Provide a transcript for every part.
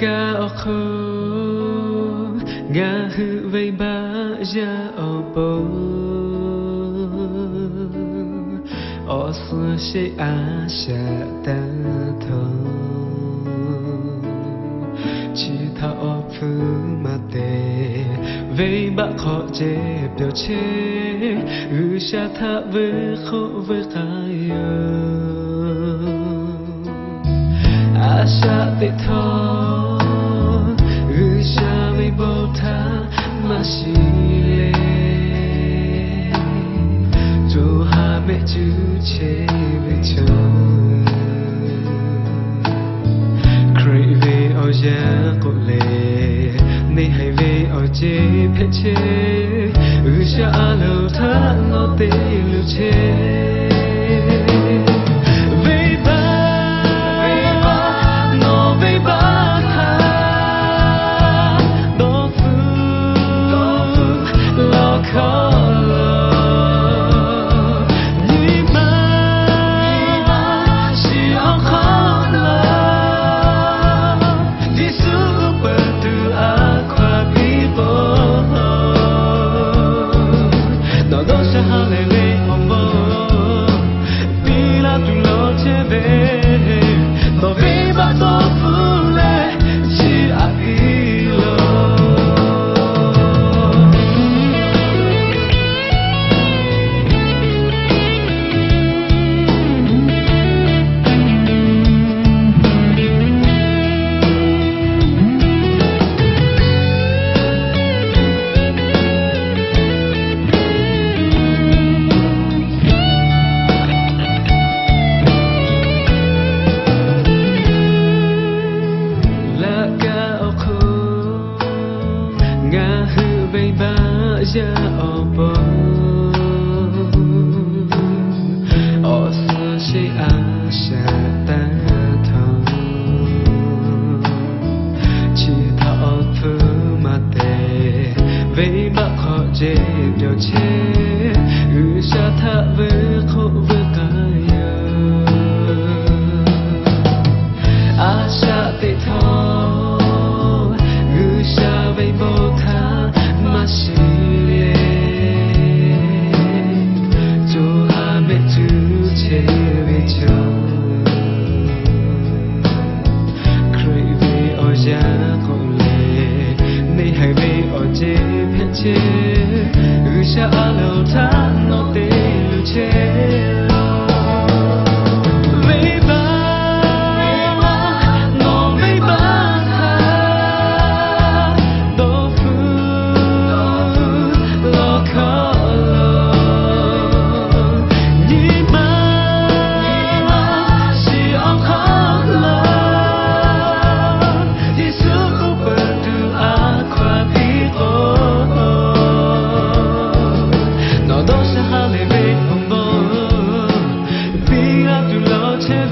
ka okho ga hu vei ba ja opo. O su shi a ta to. Chỉ thao o phu ma te, vei ba kho je pyo che. U sha tha ve kho ve ka yo Asha te tho tháng mà bota masile Jo hà mẹ chữ che me cho Crave o ya ko le Ne hai ve o je phe che Usha alo tha lâu tháng lu che ya opo o apa shi a sha ta tho chỉ thọ thư mà tề vây bạc họ dễ điều chế ư sa tha 街，雨下二楼，他落地了街。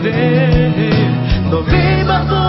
ver. Não me.